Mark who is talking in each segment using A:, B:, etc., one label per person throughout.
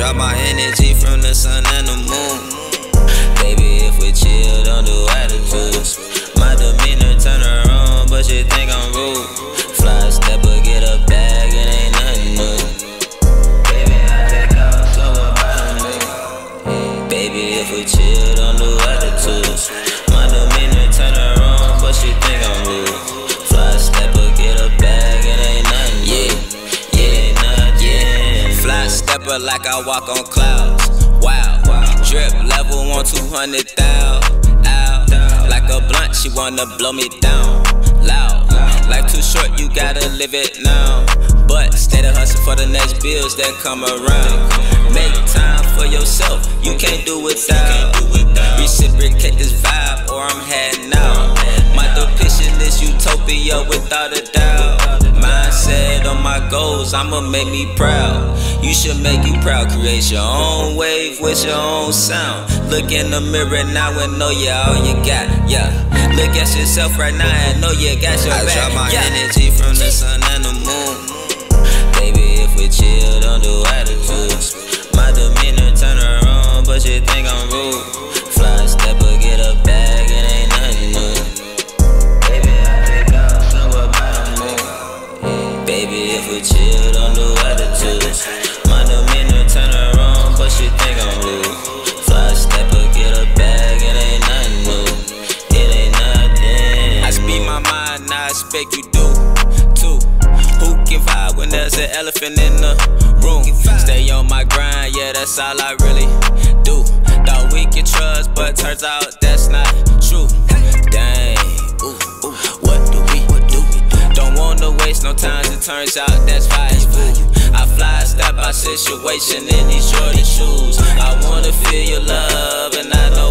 A: drop my energy from the sun and the moon. Don't do attitudes. My demeanor turn her but she think I'm rude. Fly stepper, get a bag, it ain't nothing new. Baby, I take off, so about me. Baby, if we chill, don't do attitudes. My demeanor turn her on, but she think I'm rude. Fly stepper, get a bag, it ain't nothing. Yeah, yeah, ain't nothing. Fly stepper like I walk on clouds. Wow, drip level on 200 wanna blow me down. Loud, life too short, you gotta live it now. But stay to hustle for the next bills that come around. Make time for yourself, you can't do without. Reciprocate this vibe, or I'm heading out. My depiction is utopia without a doubt. Mindset on my goals, I'ma make me proud. You should make you proud, create your own wave with your own sound. Look in the mirror now and know you all you got, yeah. Look at yourself right now I know you got your
B: I
A: back.
B: drop my
A: yeah.
B: energy from the sun and the moon.
A: Baby, if we chill, don't do attitudes. My demeanor turn on, but she think I'm rude. Fly stepper, get a bag, it ain't nothing new. Baby, I take off, so about a moon. Baby, if we chill, don't do attitudes. I expect you do too. Who can vibe when there's an elephant in the room? Stay on my grind, yeah, that's all I really do. Thought we could trust, but turns out that's not true. Dang, ooh, ooh, what do we do? Don't wanna waste no time, it turns out that's food. I fly, stop my situation in these shorty shoes. I wanna feel your love, and I know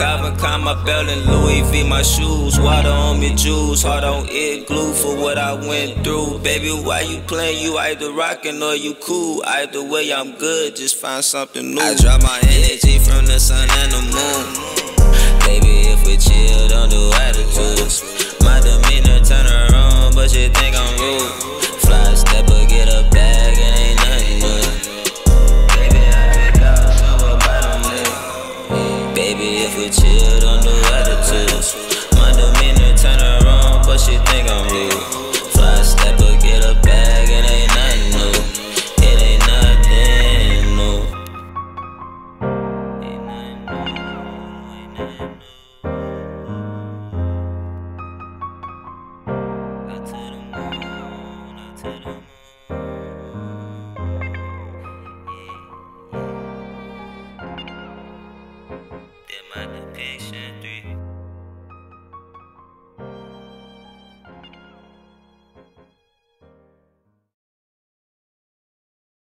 A: Calvin Klein my belt and Louis V my shoes. Water on me jewels, heart on it glue for what I went through. Baby, why you playing? You either rockin' or you cool. Either way, I'm good. Just find something new.
B: I drop my energy from the sun and the moon.
A: If we don't do attitudes. My demeanor turn on, but she think I'm rude.